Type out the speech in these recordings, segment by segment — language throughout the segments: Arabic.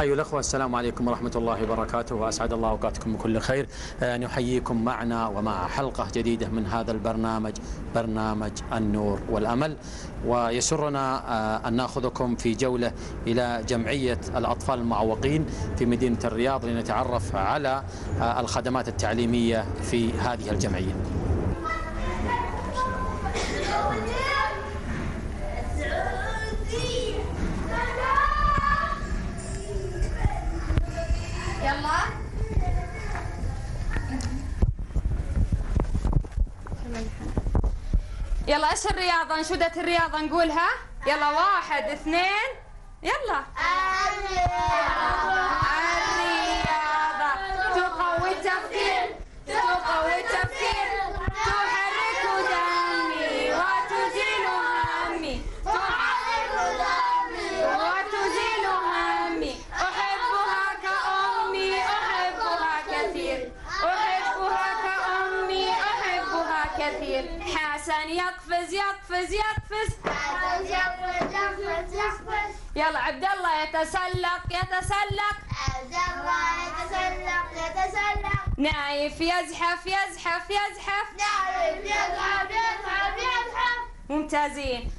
أيها الأخوة السلام عليكم ورحمة الله وبركاته وأسعد الله أوقاتكم بكل خير. آه، نحييكم معنا ومع حلقة جديدة من هذا البرنامج برنامج النور والأمل. ويسرنا آه، أن نأخذكم في جولة إلى جمعية الأطفال المعوقين في مدينة الرياض لنتعرف على آه، الخدمات التعليمية في هذه الجمعية. يلا إيش الرياضة انشودة الرياضة نقولها. يلا واحد اثنين. يلا. يلا عبد الله يتسلق يتسلق. نايف يزحف يزحف يزحف. ممتازين.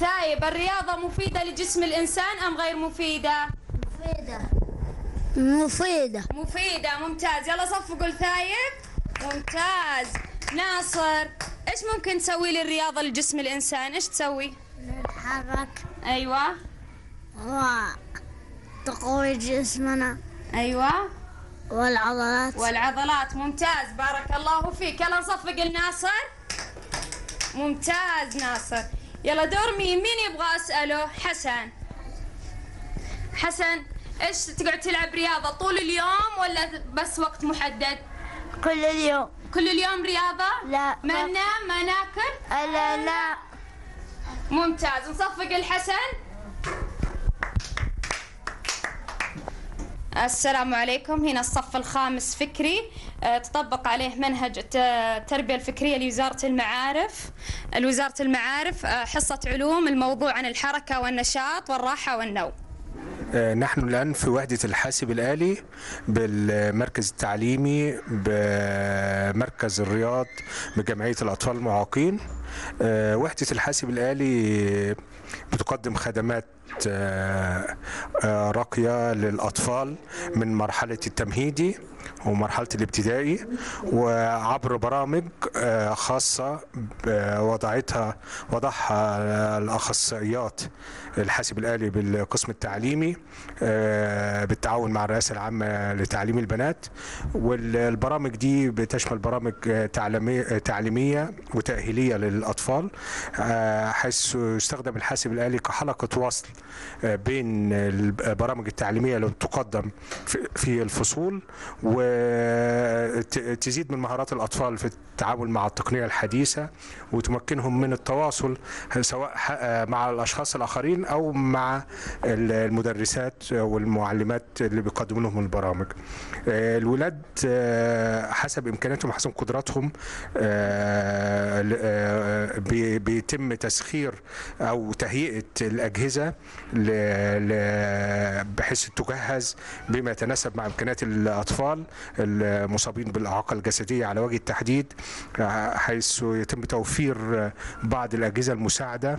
ثايب الرياضة مفيدة لجسم الإنسان أم غير مفيدة؟ مفيدة. مفيدة. ممتاز. يلا صفقوا الثايب. ممتاز. ناصر إيش ممكن تسوي للرياضة لجسم الإنسان؟ إيش تسوي؟ نتحرك أيوة. وتقوي جسمنا. أيوة. والعضلات. والعضلات. ممتاز. بارك الله فيك. يلا نصفق الناصر. ممتاز ناصر. يلا دور مين؟ مين يبغى أسأله؟ حسن. حسن إيش تقعد تلعب رياضة؟ طول اليوم ولا بس وقت محدد؟ كل اليوم. كل اليوم رياضة؟ لا. ما ننام ما ناكل؟ ألا لا. ممتاز. نصفق الحسن. السلام عليكم. هنا الصف الخامس فكري. آه، تطبق عليه منهج الت- التربية الفكرية لوزارة المعارف. الوزارة المعارف آه، حصة علوم الموضوع عن الحركة والنشاط والراحة والنوم. آه، نحن الآن في وحدة الحاسب الآلي بالمركز التعليمي بمركز الرياض بجمعية الأطفال المعاقين. وحدة الحاسب الآلي بتقدم خدمات راقية للأطفال من مرحلة التمهيدي ومرحلة الابتدائي وعبر برامج آه، خاصة وضعتها وضعها الأخصائيات الحاسب الآلي بالقسم التعليمي آه، بالتعاون مع الرئاسة العامة لتعليم البنات. والبرامج دي بتشمل برامج آه، تعليمية آه، وتأهيلية للأطفال آه، حيث يستخدم الحاسب الآلي كحلقة وصل آه، بين البرامج التعليمية اللي بتقدم في- الفصول وتزيد من مهارات الأطفال في التعامل مع التقنية الحديثة وتمكنهم من التواصل سواء آه، مع الأشخاص الآخرين أو مع ال- المدرسات والمعلمات اللي بيقدموا لهم البرامج. آه، الولاد آه، حسب إمكانياتهم حسب قدراتهم آه، آه، بيتم تسخير الأجهزة ل- ل- بحيث تجهز بما يتناسب مع إمكانيات الأطفال المصابين بالإعاقة الجسدية على وجه التحديد آه، حيث يتم توفير بعض الأجهزة المساعدة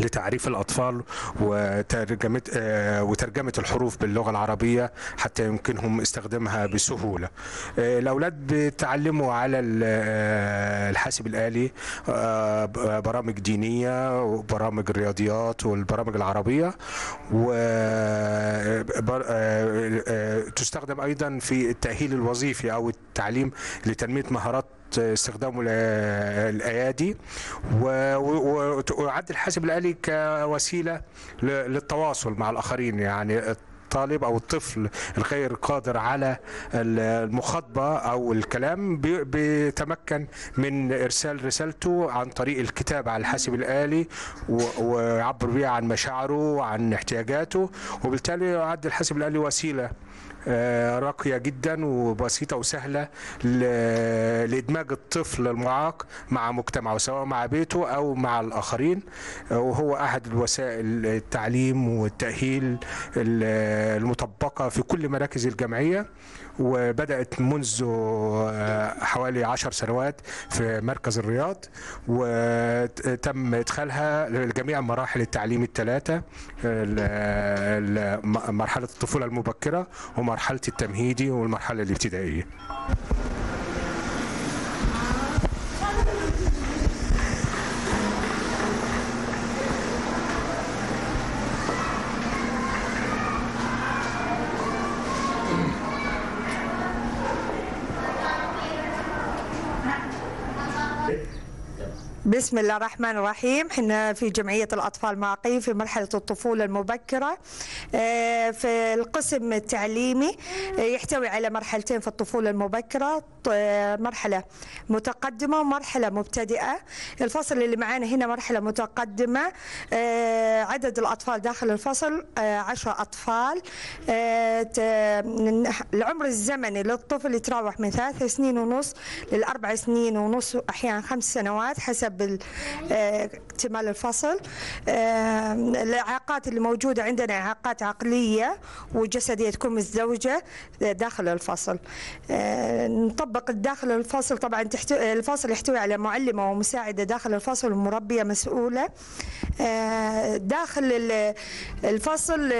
لتعريف الأطفال وترجمة آه، وترجمة الحروف باللغة العربية حتى يمكنهم استخدامها بسهولة. آه، الأولاد بيتعلموا على آه، الحاسب الآلي برامج دينية وبرامج الرياضيات والبرامج العربية وتستخدم أيضا في التأهيل الوظيفي أو التعليم لتنمية مهارات استخدامه للايادي ويعد الحاسب الآلي كوسيلة للتواصل مع الآخرين. يعني الطالب أو الطفل الغير قادر على المخاطبة أو الكلام بي- بيتمكن من إرسال رسالته عن طريق الكتابة على الحاسب الآلي ويعبر بيها عن مشاعره وعن احتياجاته وبالتالي يعد الحاسب الآلي وسيلة آه، راقية جدا وبسيطة وسهلة ل- لإدماج الطفل المعاق مع مجتمعه سواء مع بيته أو مع الآخرين. آه، وهو أحد الوسائل التعليم والتأهيل ال- المطبقة في كل مراكز الجمعية. وبدأت منذ آه، حوالي عشر سنوات في مركز الرياض وتم إدخالها لجميع مراحل التعليم الثلاثة مرحلة الطفولة المبكرة ومرحلة التمهيدي والمرحلة الابتدائية. بسم الله الرحمن الرحيم. إحنا في جمعية الأطفال معاقين في مرحلة الطفولة المبكرة. آه، في القسم التعليمي آه، يحتوي على مرحلتين في الطفولة المبكرة. آه، مرحلة متقدمة ومرحلة مبتدئة. الفصل اللي معانا هنا مرحلة متقدمة. عدد الأطفال داخل الفصل آه، عشرة أطفال. ت- العمر الزمني للطفل يتراوح من ثلاث سنين ونص للأربع سنين ونص أحيانا خمس سنوات حسب آه، اكتمال الفصل. آه، الإعاقات اللي موجودة عندنا إعاقات عقلية وجسدية تكون مزدوجة داخل الفصل. آه، نطبق داخل الفصل طبعا. الفصل يحتوي على معلمة ومساعدة داخل الفصل ومربية مسؤولة. آه، داخل ال- الفصل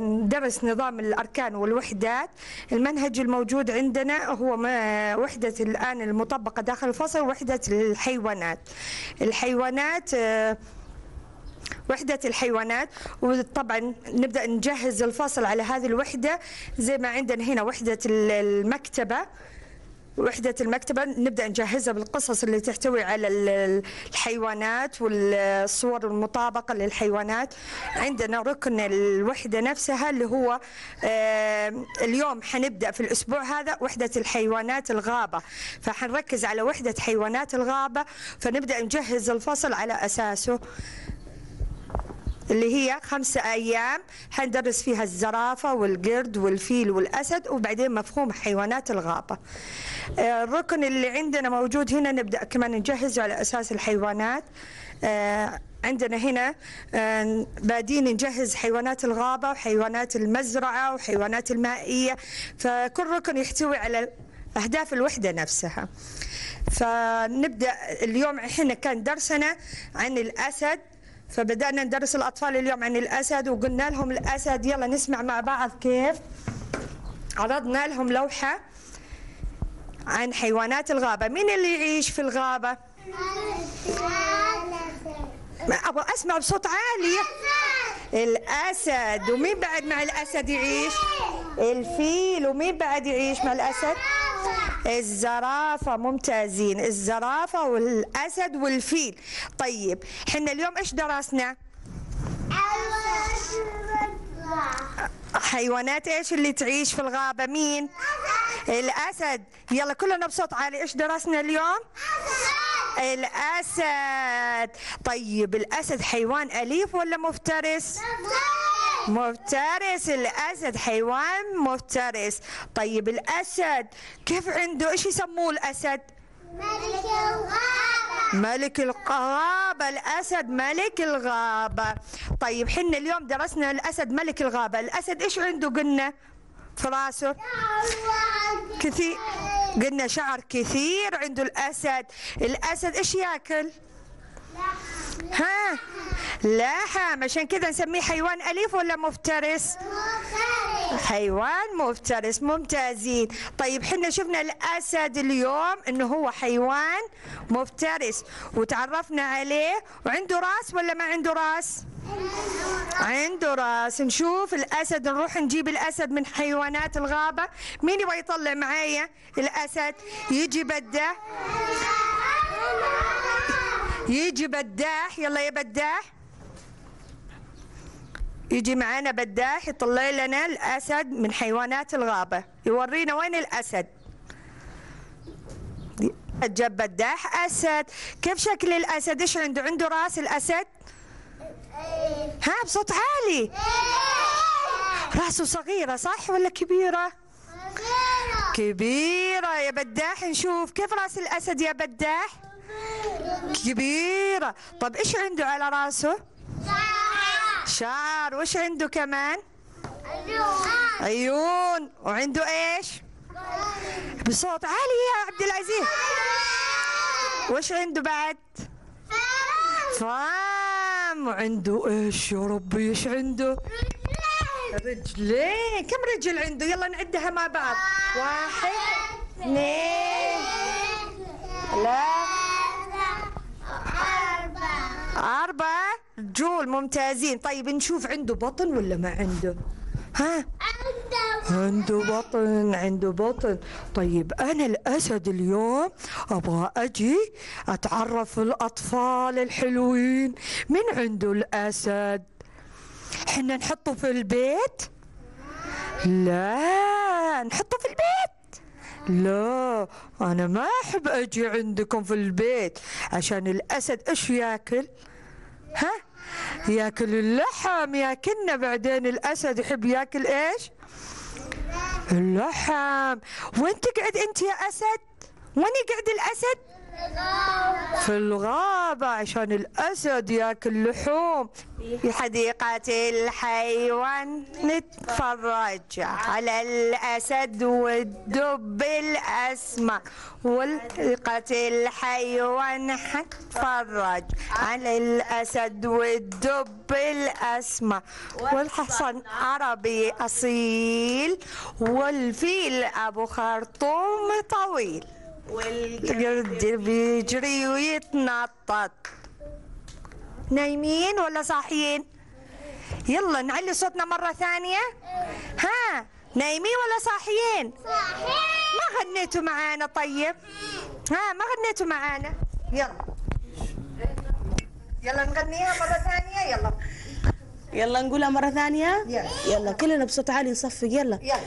ندرس نظام الأركان والوحدات. المنهج الموجود عندنا هو ما وحدة الآن المطبقة داخل الفصل وحدة الحيوانات. الحيوانات آه، وحدة الحيوانات. وطبعا نبدأ نجهز الفصل على هذه الوحدة. زي ما عندنا هنا وحدة ال- المكتبة. وحدة المكتبة نبدأ نجهزها بالقصص اللي تحتوي على ال- الحيوانات والصور المطابقة للحيوانات. عندنا ركن الوحدة نفسها اللي هو آه، اليوم حنبدأ في الأسبوع هذا وحدة الحيوانات الغابة. فحنركز على وحدة حيوانات الغابة فنبدأ نجهز الفصل على أساسه. اللي هي خمسة أيام حندرس فيها الزرافة والقرد والفيل والأسد وبعدين مفهوم حيوانات الغابة. آه، الركن اللي عندنا موجود هنا نبدأ كمان نجهزه على أساس الحيوانات. آه، عندنا هنا آه، بادين نجهز حيوانات الغابة وحيوانات المزرعة وحيوانات المائية. فكل ركن يحتوي على أهداف الوحدة نفسها. فنبدأ اليوم إحنا كان درسنا عن الأسد فبدأنا ندرس الأطفال اليوم عن الأسد وقلنا لهم الأسد يلا نسمع مع بعض كيف عرضنا لهم لوحة عن حيوانات الغابة. مين اللي يعيش في الغابة؟ أبغى أسمع بصوت عالي. الأسد. ومين بعد مع الأسد يعيش؟ الفيل. ومين بعد يعيش مع الأسد؟ الزرافة ممتازين الزرافة والأسد والفيل. طيب حنا اليوم إيش درسنا؟ حيوانات إيش اللي تعيش في الغابة؟ مين؟ الأسد. يلا كلنا بصوت عالي إيش درسنا اليوم؟ الأسد. طيب الأسد حيوان أليف ولا مفترس؟ مفترس الأسد حيوان مفترس. طيب الأسد كيف عنده؟ إيش يسموه الأسد؟ ملك الغابة. ملك الغابة. الأسد ملك الغابة. طيب حنا اليوم درسنا الأسد ملك الغابة. الأسد إيش عنده؟ قلنا في راسه كثير قلنا شعر كثير عنده الأسد. الأسد إيش ياكل؟ ها؟ لحم عشان كذا نسميه حيوان أليف ولا مفترس؟ حيوان مفترس ممتازين. طيب حنا شفنا الأسد اليوم إنه هو حيوان مفترس وتعرفنا عليه. وعنده رأس ولا ما عنده رأس؟ عنده رأس. نشوف الأسد نروح نجيب الأسد من حيوانات الغابة. مين يبغى يطلع معايا؟ الأسد. يجي بداه يجي بداح يلا يا بداح. يجي معانا بداح يطلع لنا الأسد من حيوانات الغابة. يورينا وين الأسد. جاب بداح أسد. كيف شكل الأسد؟ إيش عنده؟ عنده راس الأسد؟ ها بصوت عالي. راسه صغيرة صح ولا كبيرة؟ كبيرة يا بداح. نشوف كيف راس الأسد يا بداح؟ كبيرة. طب إيش عنده على راسه؟ شعر. وإيش عنده كمان؟ عيون. وعنده إيش؟ بصوت عالي يا عبد العزيز. وإيش عنده بعد؟ فام. وعنده إيش يا ربي؟ إيش عنده؟ رجلين. كم رجل عنده؟ يلا نعدها مع بعض. واحد اثنين ثلاثة أربعة رجول ممتازين. طيب نشوف عنده بطن ولا ما عنده؟ ها؟ عنده بطن عنده بطن. طيب أنا الأسد اليوم أبغى أجي أتعرف الأطفال الحلوين. من عنده الأسد؟ حنا نحطه في البيت؟ لا نحطه في البيت. لا أنا ما أحب أجي عندكم في البيت عشان الأسد إيش ياكل؟ ها? ياكل اللحم ياكلنا بعدين الأسد يحب ياكل إيش؟ اللحم. وين تقعد أنت يا أسد؟ وين يقعد الأسد؟ في الغابة عشان الأسد ياكل لحوم. في حديقة الحيوان نتفرج على الأسد والدب الأسمر. والحديقة الحيوان نتفرج على الأسد والدب الأسمر. والحصان عربي أصيل والفيل أبو خرطوم طويل. والقرد بيجري ويتنطط نايمين ولا صاحيين؟ يلا نعلي صوتنا مرة ثانية. ها نايمين ولا صاحيين. ما غنيتوا معانا طيب؟ ها ما غنيتوا معانا؟ يلا. يلا نغنيها مرة ثانية يلا. يلا نقولها مرة ثانية؟ يلا. يلا كلنا بصوت عالي نصفق يلا. يلا.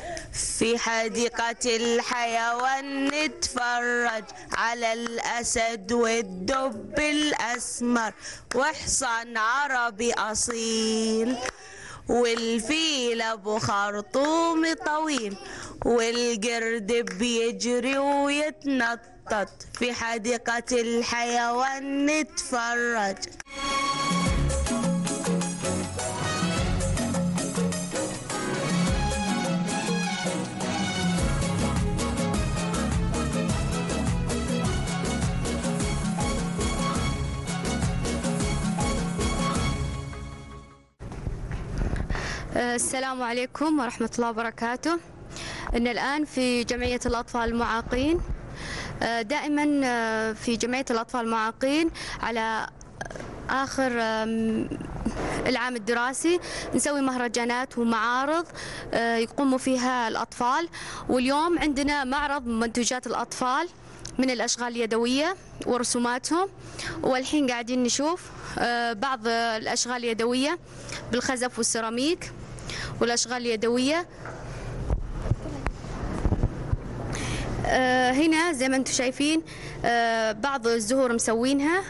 في حديقة الحيوان نتفرج على الأسد والدب الأسمر وحصان عربي أصيل. والفيل أبو خرطوم طويل والقرد بيجري ويتنطط. في حديقة الحيوان نتفرج. السلام عليكم ورحمة الله وبركاته. إن الآن في جمعية الأطفال المعاقين آه، دائما آه، في جمعية الأطفال المعاقين على آخر العام الدراسي نسوي مهرجانات ومعارض آه، يقوموا فيها الأطفال. واليوم عندنا معرض منتجات الأطفال من الأشغال اليدوية ورسوماتهم. والحين قاعدين نشوف آه، بعض الأشغال اليدوية بالخزف والسيراميك. والأشغال اليدوية. آه، هنا زي ما أنتم شايفين آه، بعض الزهور مسوينها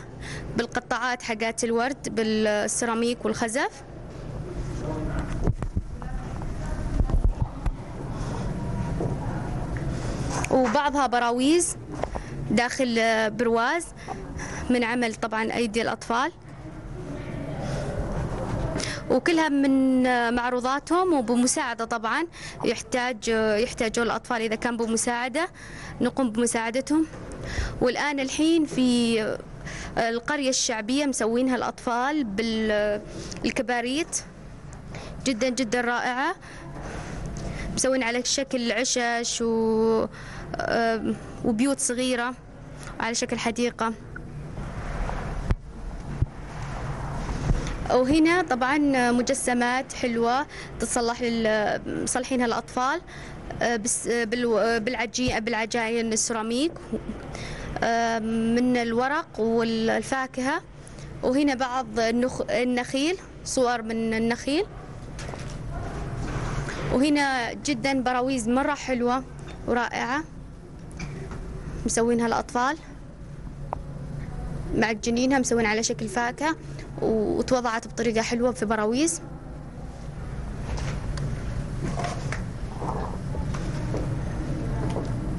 بالقطاعات حقات الورد بالسيراميك والخزف. وبعضها براويز داخل آه، برواز من عمل طبعا أيدي الأطفال. وكلها من معروضاتهم وبمساعدة طبعا. يحتاج يحتاجوا الأطفال إذا كان بمساعدة نقوم بمساعدتهم. والآن الحين في القرية الشعبية مسوينها الأطفال بالكباريت. جدا جدا رائعة. مسوين على شكل عشش وبيوت صغيرة على شكل حديقة. وهنا طبعا مجسمات حلوة تصلح مصلحينها الأطفال آه، آه، بالعجين بالعجائن السيراميك آه، من الورق والفاكهة. وهنا بعض النخ- النخيل صور من النخيل. وهنا جدا براويز مرة حلوة ورائعة مسوينها الأطفال معجنينها مسوين على شكل فاكهة. وتوضعت بطريقة حلوة في براويز.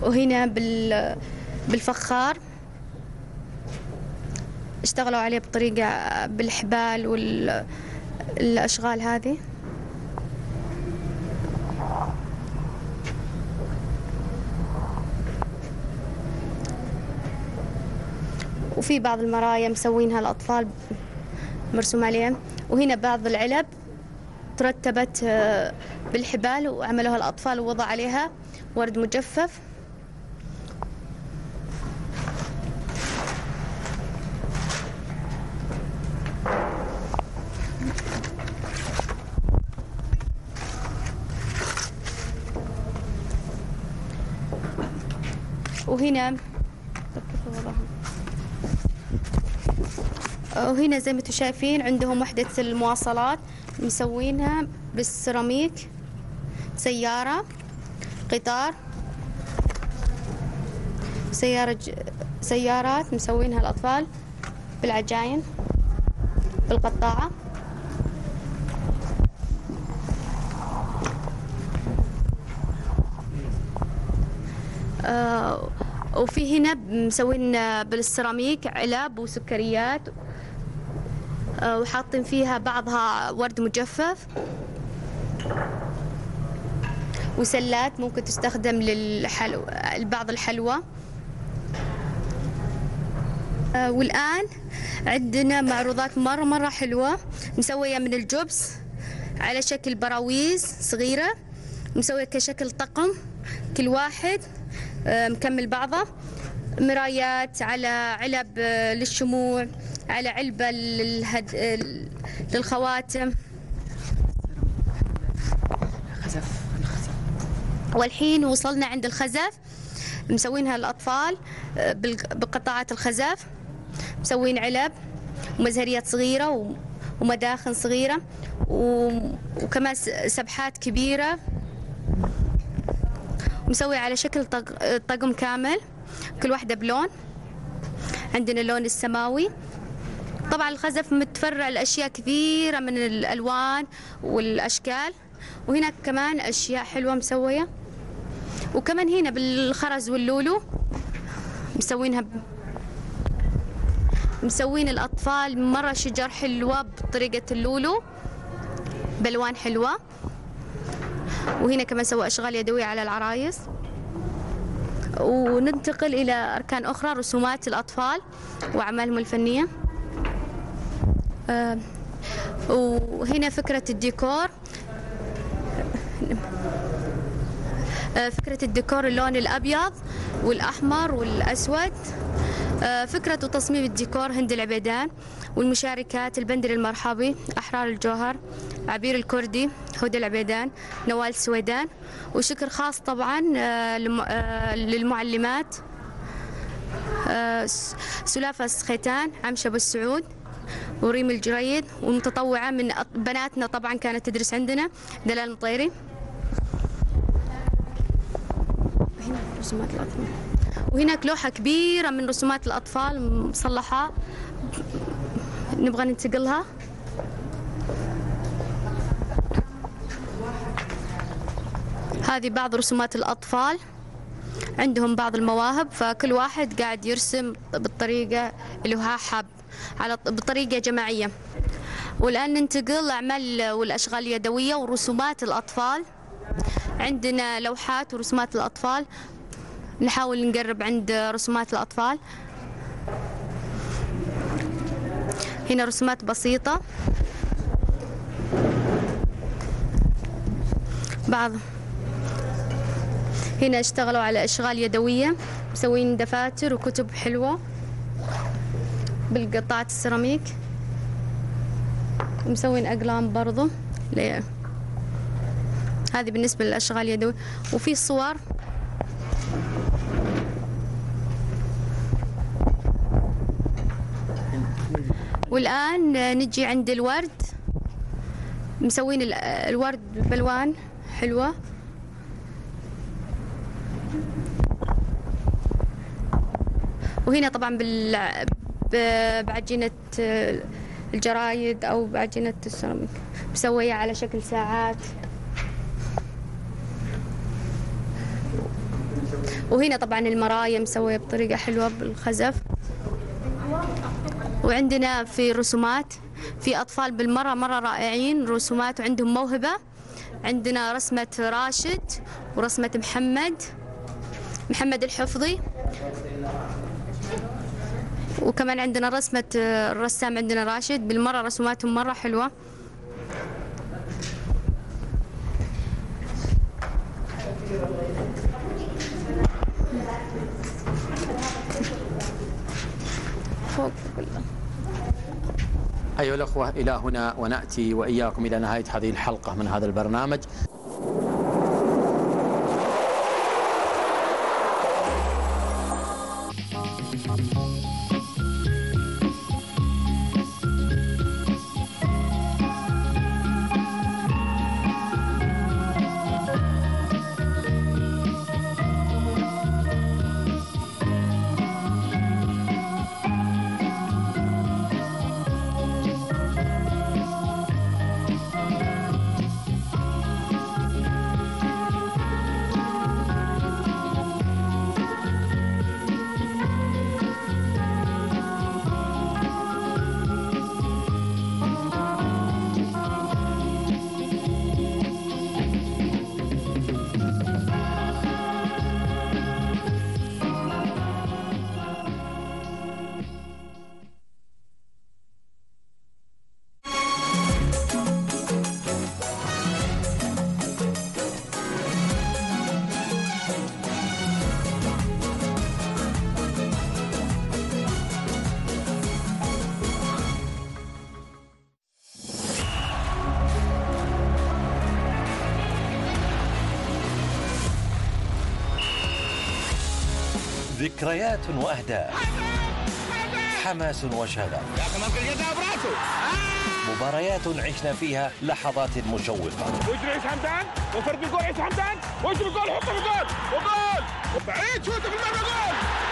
وهنا بال بالفخار. اشتغلوا عليه بطريقة بالحبال والأشغال هذه. وفي بعض المرايا مسوينها الأطفال مرسوم عليها وهنا بعض العلب ترتبت آه، بالحبال وعملوها الأطفال ووضع عليها ورد مجفف. وهنا وهنا زي ما أنتم شايفين عندهم وحدة المواصلات مسوينها بالسيراميك سيارة قطار سيارة ج... سيارات مسوينها الأطفال بالعجاين بالقطاعة. آه وفي هنا مسوين بالسيراميك علب وسكريات. وحاطين فيها بعضها ورد مجفف. وسلات ممكن تستخدم للحلو لبعض الحلوى. آه والآن عندنا معروضات مرة مرة حلوة مسوية من الجبس على شكل براويز صغيرة مسوية كشكل طقم كل واحد آه، مكمل بعضه. مرايات على علب آه، للشموع. على علبة للهد... آه، للخواتم. والحين وصلنا عند الخزف. مسوينها الأطفال بالق- بقطاعات الخزف. مسوين علب ومزهريات صغيرة ومداخن صغيرة وكمان سبحات كبيرة. مسوي على شكل طق- طقم كامل كل واحدة بلون. عندنا اللون السماوي. طبعا الخزف متفرع لأشياء كثيرة من الألوان والأشكال وهناك كمان أشياء حلوة مسوية. وكمان هنا بالخرز واللولو مسوينها. مسوين الأطفال مرة شجر حلوة بطريقة اللولو بألوان حلوة. وهنا كمان سوى أشغال يدوية على العرايس. وننتقل إلى أركان أخرى رسومات الأطفال وأعمالهم الفنية. آه، وهنا فكرة الديكور. آه، فكرة الديكور اللون الأبيض والأحمر والأسود. آه، فكرة وتصميم الديكور هند العبيدان والمشاركات البندر المرحبي أحرار الجوهر عبير الكردي هدى العبيدان نوال السويدان وشكر خاص طبعا آه، لم- آه، للمعلمات. آه، سلافة السخيتان عمشة أبو السعود. وريم الجريد والمتطوعة من بناتنا طبعا كانت تدرس عندنا دلال المطيري رسومات الأطفال. وهناك لوحة كبيرة من رسومات الأطفال مصلحة. نبغى ننتقلها. هذه بعض رسومات الأطفال. عندهم بعض المواهب فكل واحد قاعد يرسم بالطريقة اللي هو حاب. على بطريقة جماعية. والآن ننتقل لأعمال والأشغال اليدوية ورسومات الأطفال. عندنا لوحات ورسومات الأطفال. نحاول نقرب عند رسومات الأطفال. هنا رسومات بسيطة. بعض. هنا اشتغلوا على أشغال يدوية. مسوين دفاتر وكتب حلوة. بالقطعة السيراميك. ومسوين أقلام برضو. هذه بالنسبة للأشغال اليدوية وفي صور. والآن نجي عند الورد. مسوين ال- الورد بألوان حلوة. وهنا طبعا بعجينة الجرايد أو بعجينة السيراميك. مسوية على شكل ساعات. وهنا طبعا المرايا مسوية بطريقة حلوة بالخزف. وعندنا في رسومات في أطفال بالمرة مرة رائعين رسومات وعندهم موهبة. عندنا رسمة راشد ورسمة محمد محمد الحفظي. وكمان عندنا رسمة الرسام عندنا راشد. بالمرة رسوماتهم مرة حلوة. فوق أيها الأخوة إلى هنا ونأتي وإياكم إلى نهاية هذه الحلقة من هذا البرنامج. ذكريات وأهداف. حماس وشغف مباريات عشنا فيها لحظات مشوقة. حمدان؟ وفرد الجول حمدان؟ الجول حطه في الجول وجول! بعيد في المرمى جول!